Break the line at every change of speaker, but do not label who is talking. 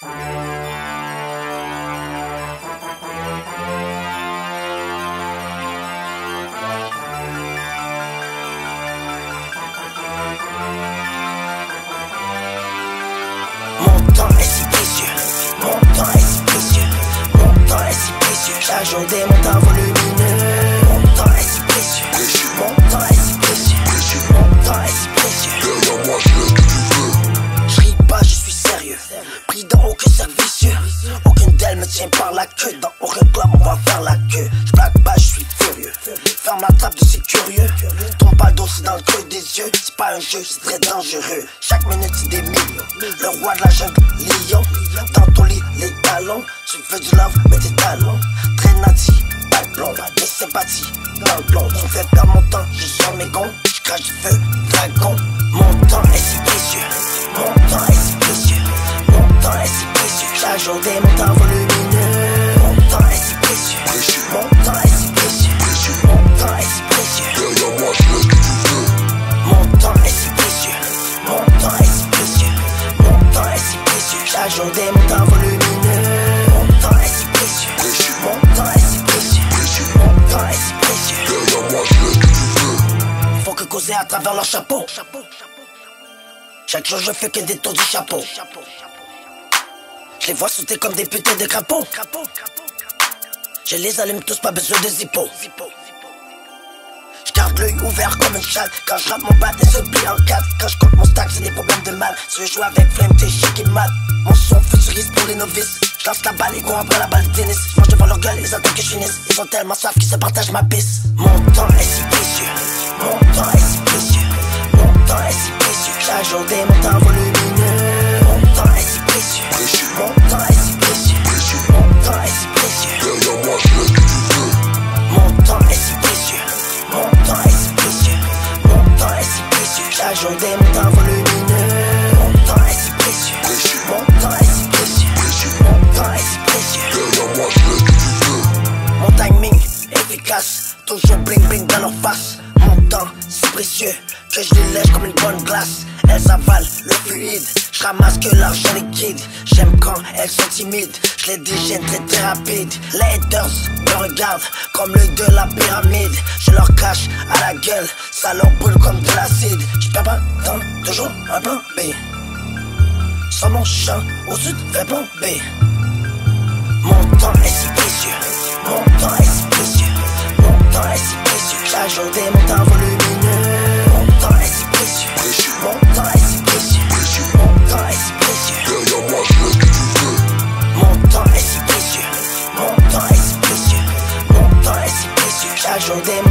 Mon temps est si précieux, mon temps est si précieux, mon temps est si précieux. Chaque jour des montants volumineux. Tient par la queue. Dans aucun club, on va faire la queue. Je blague pas, je suis furieux. Ferme la trappe de ces curieux. Tombe pas d'ossi dans le creux des yeux. C'est pas un jeu, c'est très dangereux. Chaque minute, c'est des millions. Le roi de la jungle, lion. Dans ton lit, les talons. Tu veux du love, mets tes talons. Très nati, pas blond. Mes sympathies, dans le blond. Tu fais perdre mon temps, je sors mes gonds. Je crache du feu, à travers leur chapeau. Chaque jour je fais que des tours du chapeau. Je les vois sauter comme des putains de crapauds. Je les allume tous, pas besoin de zippo. Je garde l'œil ouvert comme une chatte Quand je rappe mon bat, les se en quatre Quand je compte mon stack, c'est des problèmes de mal Tu veux jouer avec flemme, t'es chic et mat Mon son futuriste pour les novices. Je lance la balle et cours après la balle de tennis. Je mange devant leur gueule, ils attendent que je finisse. Ils ont tellement soif qu'ils se partagent ma pisse. Mon temps est si précieux toujours bling bling dans leur face. Mon temps si précieux que je les lèche comme une bonne glace. Elles avalent le fluide, je ramasse que l'argent liquide. J'aime quand elles sont timides, je les déchaîne très très rapide. Les haters me regardent comme le de la pyramide. Je leur cache à la gueule, ça leur brûle comme de l'acide. Je perds pas de temps, toujours un plan B. Sur mon champ, au sud, fait plan B. Mon temps est si précieux, mon temps est